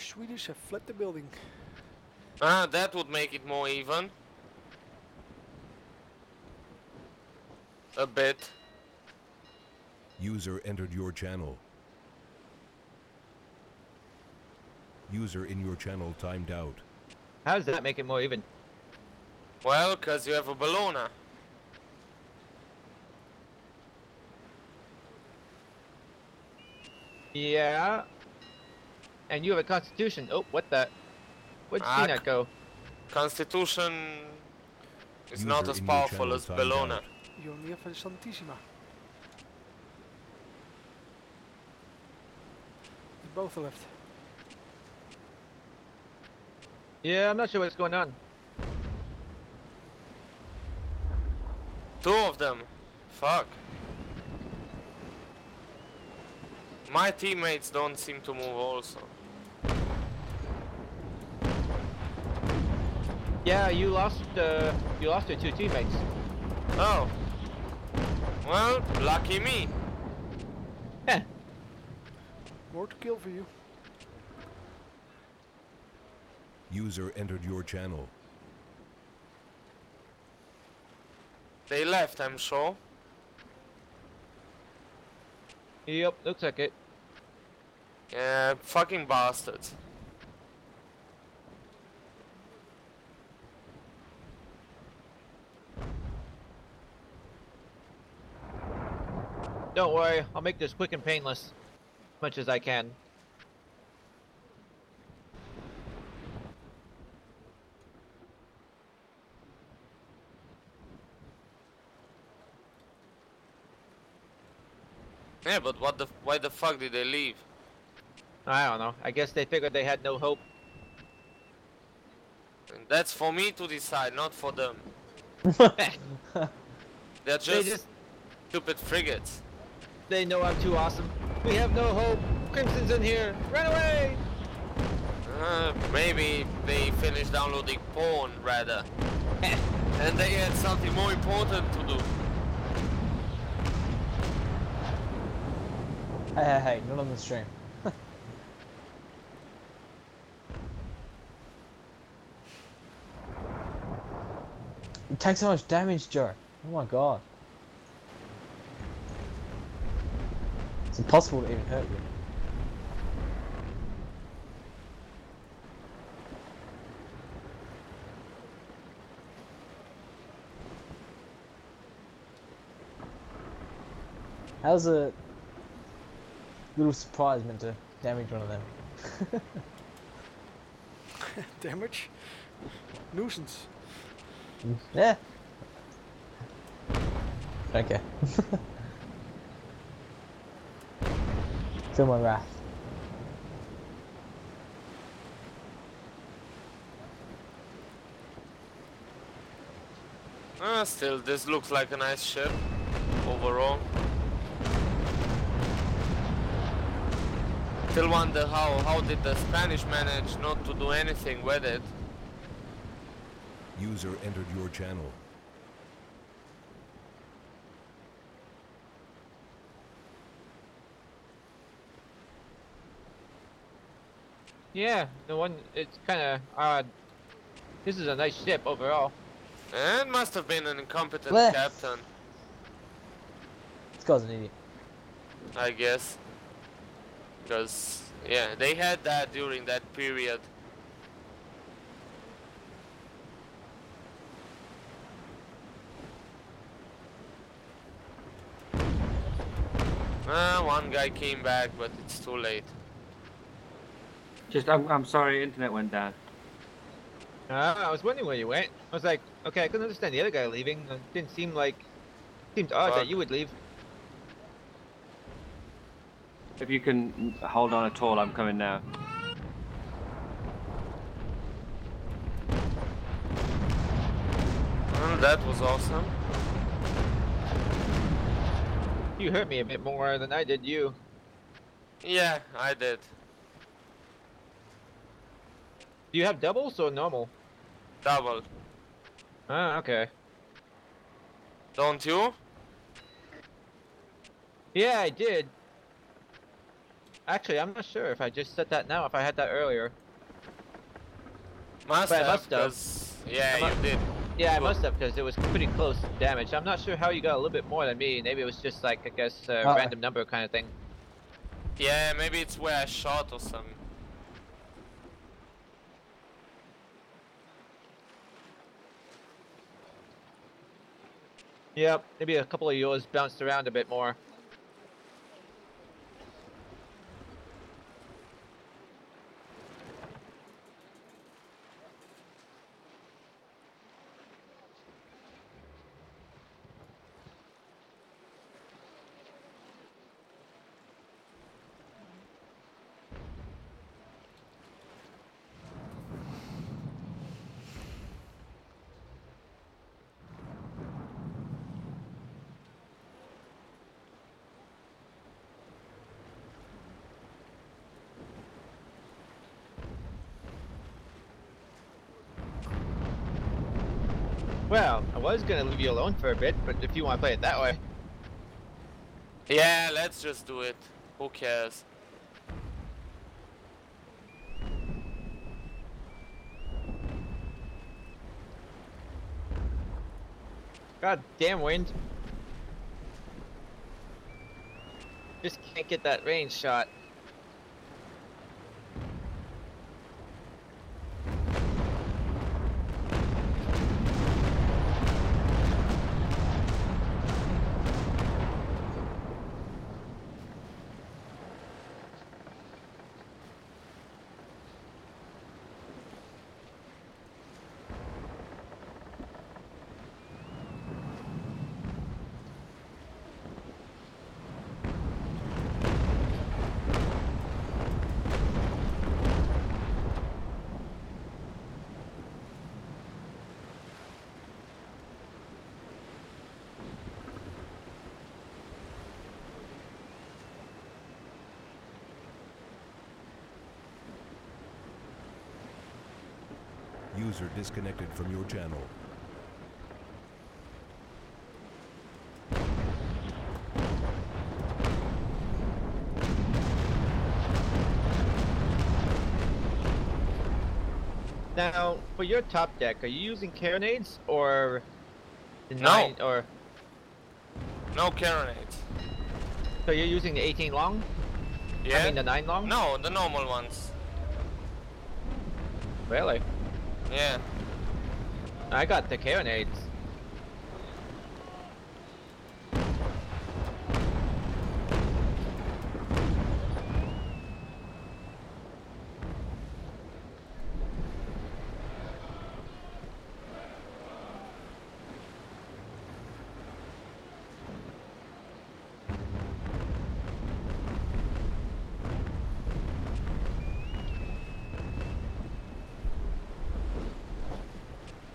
Swedish have fled the building. Ah, that would make it more even. A bit. User entered your channel. User in your channel timed out. How does that make it more even? Well, cause you have a Bellona. Yeah. And you have a constitution. Oh, what the? Where'd Ah, CNET go? Constitution is User not as in your powerful channel as timed Bellona. out. You only have a Santissima. They both left. Yeah, I'm not sure what's going on. Two of them. Fuck. My teammates don't seem to move also. Yeah, you lost. Uh, you lost your two teammates. Oh. Well, lucky me. Heh. More to kill for you. User entered your channel. They left, I'm sure. Yep, looks like it. Yeah, fucking bastards. Don't worry, I'll make this quick and painless, as much as I can. Yeah, but what the? Why the fuck did they leave? I don't know. I guess they figured they had no hope. And that's for me to decide, not for them. They're just, They just stupid frigates. They know I'm too awesome. We have no hope. Crimson's in here. Run away! Uh, maybe they finished downloading porn rather. and they had something more important to do. Hey, hey, hey, not on the stream. you take so much damage, Joe. Oh my god. It's impossible to even hurt you. How's a little surprise meant to damage one of them? Damage. Nuisance. Yeah. Okay. Feel my wrath. Uh, still, this looks like a nice ship overall. Still wonder how how did the Spanish manage not to do anything with it? User entered your channel. Yeah, the one. It's kind of odd. This is a nice ship overall. It must have been an incompetent Bleh. captain, This guy's an idiot. I guess. Because yeah, they had that during that period. Uh, one guy came back, but it's too late. Just, I'm, I'm sorry, internet went down. Uh, I was wondering where you went. I was like, okay, I couldn't understand the other guy leaving. It didn't seem like. Seemed odd Fuck. that you would leave. If you can hold on at all, I'm coming now. Well, that was awesome. You hurt me a bit more than I did you. Yeah, I did. Do you have doubles or normal? Double. Ah, okay. Don't you? Yeah, I did. Actually, I'm not sure if I just said that now. If I had that earlier. Must But I have, must have. 'cause- yeah, I mu- you did. Yeah, I must have because it was pretty close damage. I'm not sure how you got a little bit more than me. Maybe it was just like I guess a Uh, random number kind of thing. Yeah, maybe it's where I shot or something. Yep, maybe a couple of yours bounced around a bit more. Well, I was gonna leave you alone for a bit, but if you want to play it that way. Yeah, let's just do it. Who cares? God damn wind. Just can't get that range shot. User disconnected from your channel. Now, for your top deck, are you using carronades or the No. nine or No carronades. so you're using the 18 long? Yeah? I mean the 9 long? No, the normal ones. Really? Yeah. I got the carronades.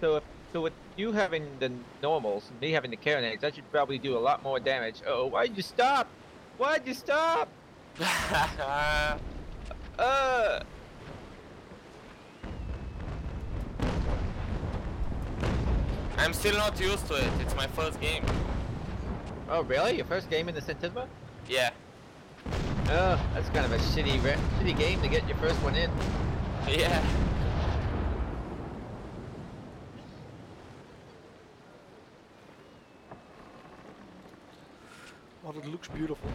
So if so with you having the normals me having the carronades, I should probably do a lot more damage. Oh, why'd you stop? Why'd you stop? Uh I'm still not used to it. It's my first game. Oh really? Your first game in the Santissima? Yeah. Oh, that's kind of a shitty shitty game to get your first one in. Yeah. Oh, it looks beautiful.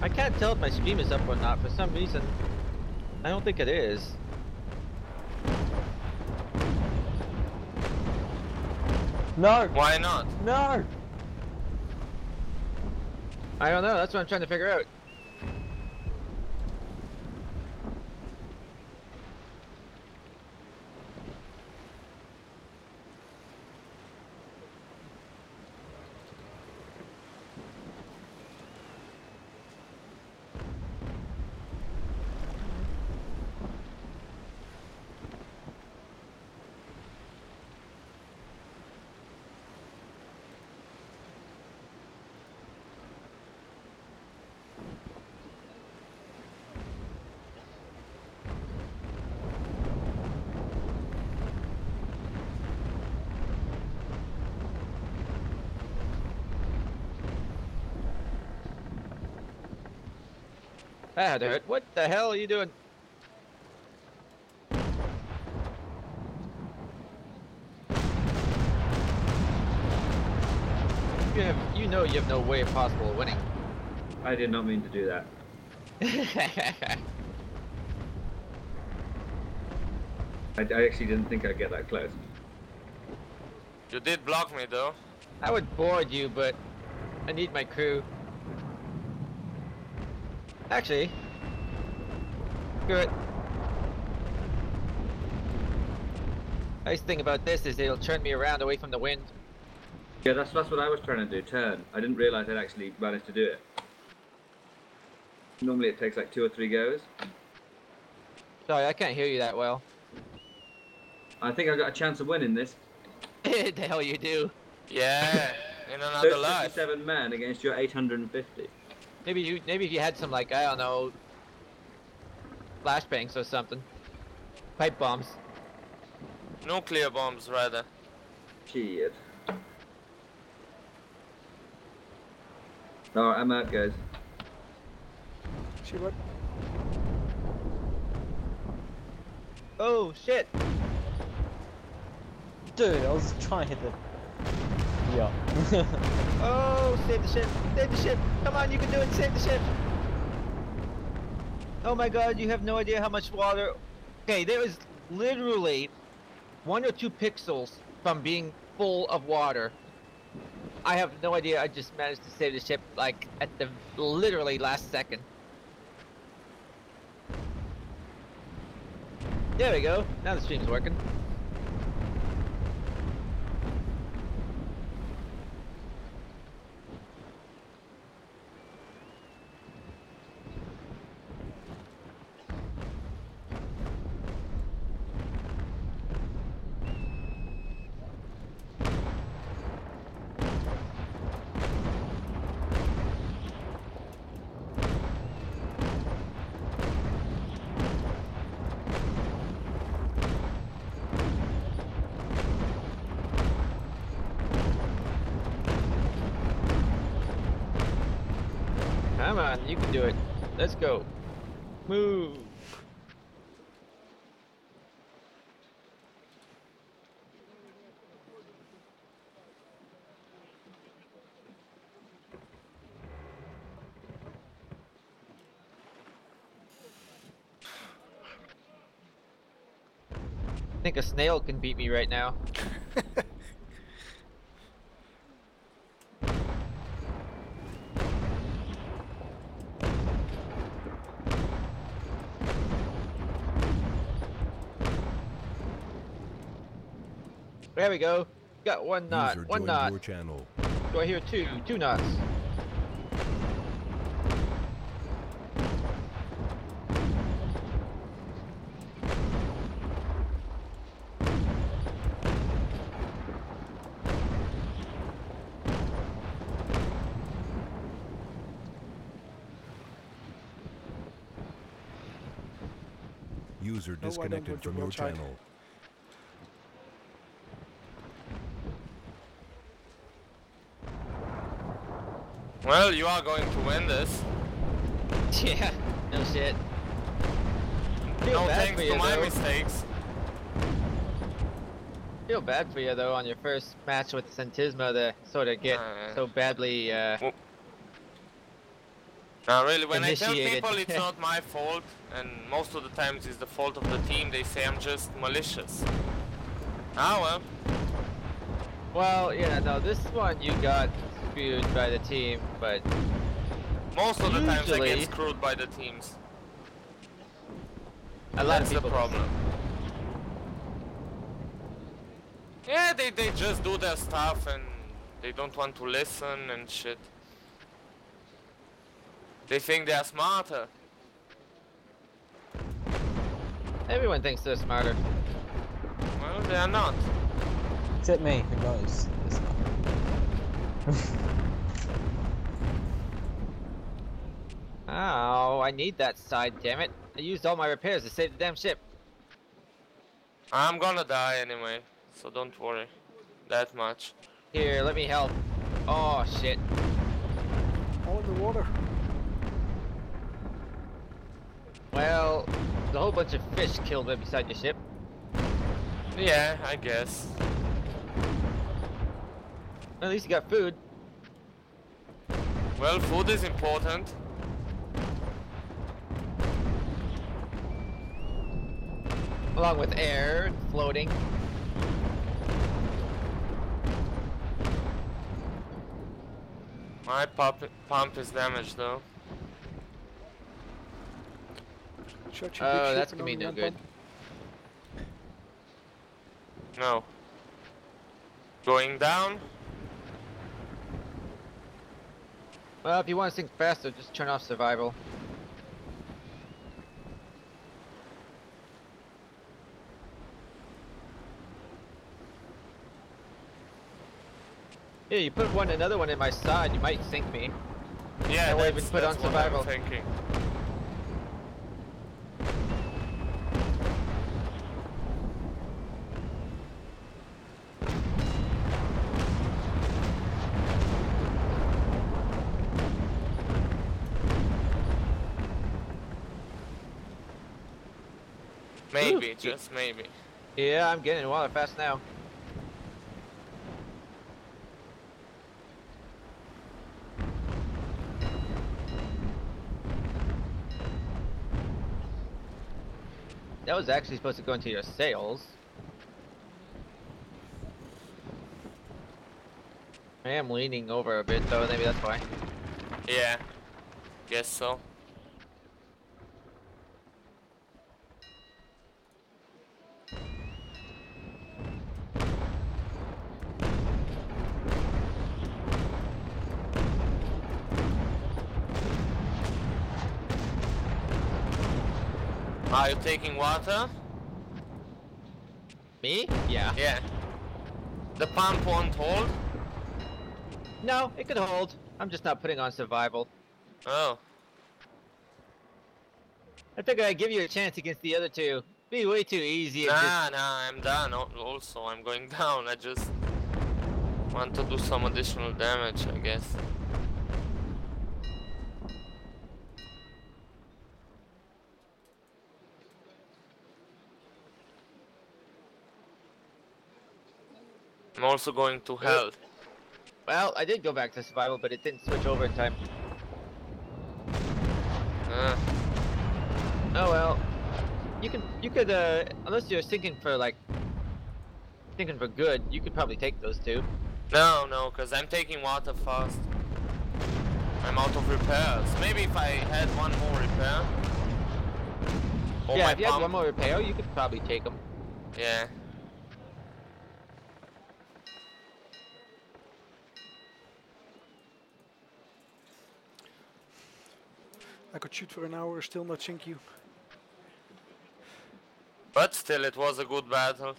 I can't tell if my stream is up or not for some reason. I don't think it is. No! Why not? No! I don't know. That's what I'm trying to figure out. That had to hurt. What the hell are you doing? You have, you know you have no way possible of winning. I did not mean to do that. I, I actually didn't think I'd get that close. You did block me though. I would board you, but I need my crew. Actually, screw it. Nice thing about this is it'll turn me around away from the wind. Yeah, that's that's what I was trying to do. Turn. I didn't realize I'd actually managed to do it. Normally it takes like two or three goes. Sorry, I can't hear you that well. I think I got a chance of winning this. the hell you do. Yeah, in another Those life. 57 men against your 850. Maybe you maybe if you had some like I don't know flashbangs or something. Pipe bombs. Nuclear bombs rather. Shit. Alright, I'm out, guys. See what? Oh shit! Dude, I was trying to hit the. Yeah. Oh, save the ship! Save the ship! Come on, you can do it! Save the ship! Oh my god, you have no idea how much water. Okay, there is literally one or two pixels from being full of water. I have no idea. I just managed to save the ship like at the literally last second. There we go. Now the stream's working. Come on, you can do it. Let's go. Move. I think a snail can beat me right now. There we go. Got one knot. User One knot. your channel. Do I hear two? Two knots. User No, I don't disconnected want from your outside. channel. Well, you are going to win this. Yeah. No shit. Feel no bad thanks for to you, my though. mistakes. Feel bad for you though on your first match with Santissima to sort of get Uh, so badly. Uh, Now, really, when I tell people it's not my fault, and most of the times it's the fault of the team, they say I'm just malicious. Ah well. well, yeah, no, this one you got screwed by the team, but Most of the times I Usually- get screwed by the teams. a lot That's of the problem. Yeah, they, they just do their stuff and they don't want to listen and shit. They think they are smarter. Everyone thinks they're smarter. Well, they are not. Except me, who goes. This Oh, I need that side, damn it. I used all my repairs to save the damn ship. I'm gonna die anyway, so don't worry that much. Here, let me help. Oh, shit. All in the water. Well, there's a whole bunch of fish killed right beside your ship. Yeah, I guess. At least you got food. Well, food is important. Along with air floating. My pump, pump is damaged though. Shut your big Oh, ship that's gonna be no good. pump. No. Going down? Well, if you want to sink faster, just turn off survival. Yeah, you put one another one in my side, you might sink me. Yeah, way we that's, put on survival. thinking. Maybe, Ooh. just maybe. Yeah, I'm getting water fast now. That was actually supposed to go into your sails. I am leaning over a bit though, maybe that's why. Yeah, guess so. Are you taking water? Me? Yeah. Yeah. The pump won't hold? No, it could hold. I'm just not putting on survival. Oh. I figured I'd give you a chance against the other two. Be way too easy. and just- Nah, nah, I'm done. Also, I'm going down. I just want to do some additional damage, I guess. I'm also going to health. Well, I did go back to survival, but it didn't switch over in time. Uh, Oh well. You can, you could, uh, unless you're thinking for like, thinking for good, you could probably take those two. no, no, because I'm taking water fast. I'm out of repairs. Maybe if I had one more repair. Yeah, if you had one more repair, you could probably take them. Yeah. I could shoot for an hour, still not sink you. But still, it was a good battle.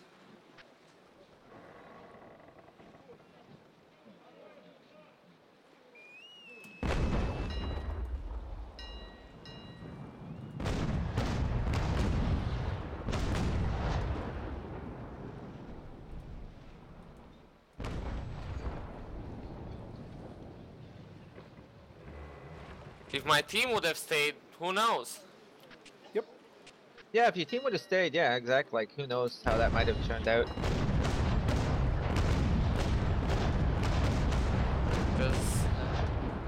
If my team would have stayed, who knows? Yep. Yeah, if your team would have stayed, yeah, exactly. Like, who knows how that might have turned out. Because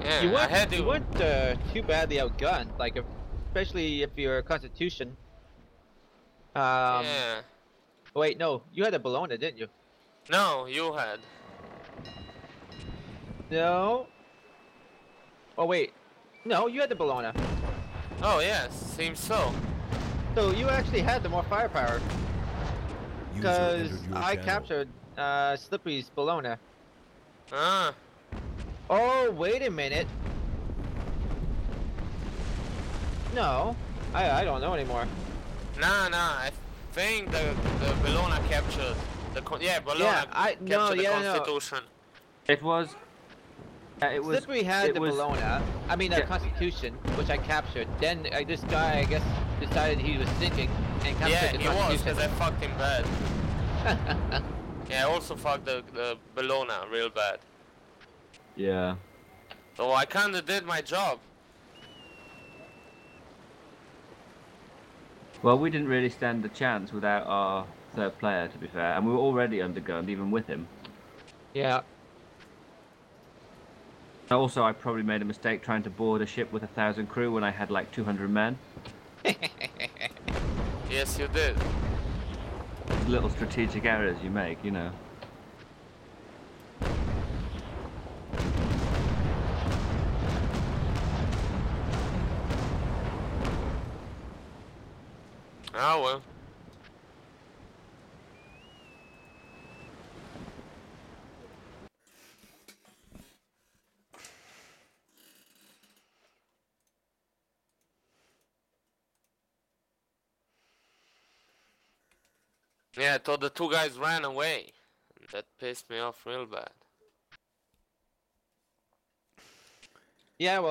yeah, you weren't, had to. you weren't uh, too badly outgunned, like, if, especially if you're a Constitution. Um, yeah. Wait, no, you had a Bellona, didn't you? No, you had. No. Oh wait, no, you had the Bellona. Oh yes, seems so. So you actually had the more firepower because I channel. captured uh, Slippery's Bellona. Ah, Oh wait a minute. No, I I don't know anymore. nah, nah. I think the the Bellona captured the con- yeah Bellona Yeah, I- captured no, the yeah, no. Constitution. It was. Yeah, it was. Slippery had the was, Bellona. I mean, the Yeah. Constitution, which I captured. Then uh, this guy, I guess, decided he was sinking and captured Yeah, the he was Constitution. because I fucked him bad. Yeah, I also fucked the the Bellona real bad. Yeah. So I kinda did my job. Well, we didn't really stand a chance without our third player, to be fair, and we were already undergunned even with him. Yeah. Also, I probably made a mistake trying to board a ship with a thousand crew when I had like 200 men. Yes, you did. Little strategic errors you make, you know. Ah well. Yeah, I thought the two guys ran away. That pissed me off real bad. Yeah, well,